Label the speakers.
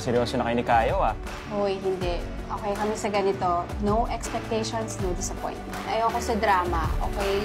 Speaker 1: seryoso na kayo ni Kayo ah.
Speaker 2: Hoy, hindi. Okay kami sa ganito. No expectations, no disappointment. Ayoko sa drama, okay?